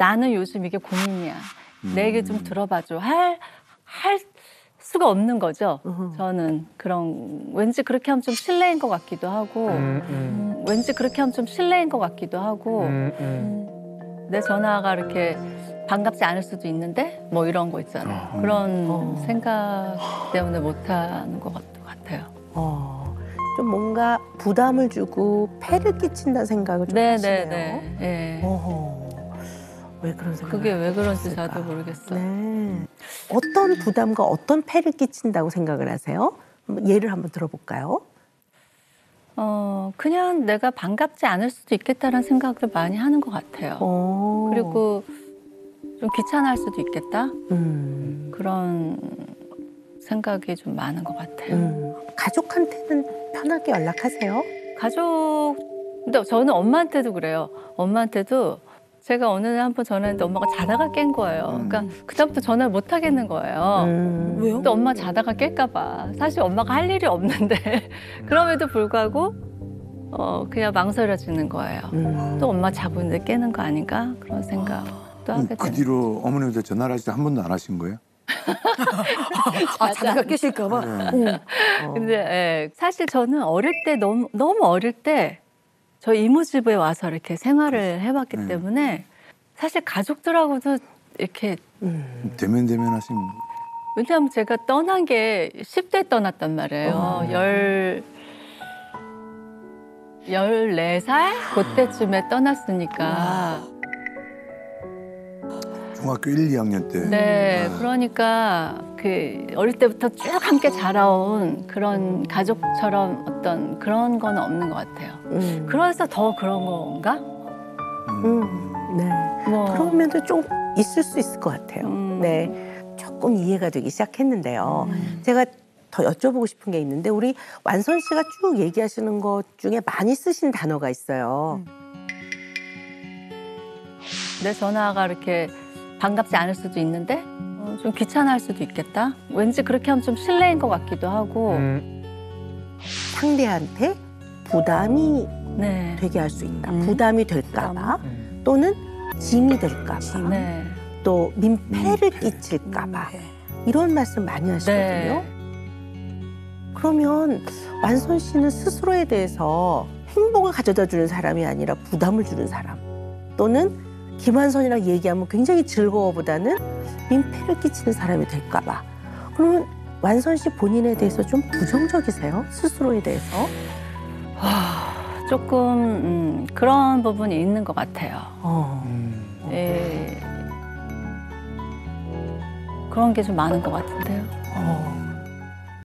나는 요즘 이게 고민이야. 내 얘기 좀 들어봐줘. 할, 할 수가 없는 거죠. 저는 그런, 왠지 그렇게 하면 좀 실례인 것 같기도 하고, 음, 음, 왠지 그렇게 하면 좀 실례인 것 같기도 하고, 음, 음. 내 전화가 이렇게 반갑지 않을 수도 있는데, 뭐 이런 거 있잖아요. 그런 어. 생각 때문에 못하는 것 같- 같아요. 어, 좀 뭔가 부담을 주고 폐를 끼친다는 생각을 좀 하시네요. 네네네. 예. 어허. 왜 그런 생각? 그게 왜 그런지 저도 모르겠어요. 네. 어떤 부담과 어떤 폐를 끼친다고 생각을 하세요? 예를 한번 들어볼까요? 어, 그냥 내가 반갑지 않을 수도 있겠다라는 생각을 많이 하는 것 같아요. 어. 그리고 좀 귀찮아할 수도 있겠다 음, 그런 생각이 좀 많은 것 같아요. 음. 가족한테는 편하게 연락하세요? 가족 근데 저는 엄마한테도 그래요. 엄마한테도 제가 어느 날 한 번 전화했는데 엄마가 자다가 깬 거예요. 그러니까 그다음부터 전화를 못 하겠는 거예요. 음. 근데 엄마 자다가 깰까 봐 사실 엄마가 할 일이 없는데 그럼에도 불구하고 어 그냥 망설여지는 거예요. 음. 또 엄마 자는데 깨는 거 아닌가 그런 생각도 하게 그. 뒤로 어머님한테 전화를 하실 때 한 번도 안 하신 거예요? 아, 자기가 깨실까봐. 네. 어. 근데 예, 사실 저는 어릴 때 너무 너무 어릴 때 저희 이모 집에 와서 이렇게 생활을 해봤기 네. 때문에 사실 가족들하고도 이렇게 음. 대면 대면 하신 왜냐하면 제가 떠난 게 10대 떠났단 말이에요. 어. 열 14살 그때쯤에 떠났으니까. 중학교 1, 2학년 때. 네, 아. 그러니까 그 어릴 때부터 쭉 함께 자라온 그런 가족처럼 어떤 그런 건 없는 것 같아요. 음. 그래서 더 그런 건가? 음. 네. 뭐 그런 면도 좀 있을 수 있을 것 같아요. 음. 네. 조금 이해가 되기 시작했는데요. 음. 제가 더 여쭤보고 싶은 게 있는데 우리 완선 씨가 쭉 얘기하시는 것 중에 많이 쓰신 단어가 있어요. 내 전화가 이렇게 반갑지 않을 수도 있는데 어, 좀 귀찮아할 수도 있겠다. 왠지 그렇게 하면 좀 실례인 것 같기도 하고. 음. 상대한테 부담이 네. 되게 할 수 있다. 음. 부담이 될까봐 음. 또는 짐이 될까봐 네. 또 민폐를 민폐. 끼칠까봐 이런 말씀 많이 하시거든요. 네. 그러면 완선 씨는 스스로에 대해서 행복을 가져다 주는 사람이 아니라 부담을 주는 사람 또는 김완선이랑 얘기하면 굉장히 즐거워보다는 민폐를 끼치는 사람이 될까봐 그러면 완선 씨 본인에 대해서 좀 부정적이세요? 스스로에 대해서? 하, 조금 음, 그런 부분이 있는 것 같아요. 어. 음. 예. 그런 게 좀 많은 것 같은데요.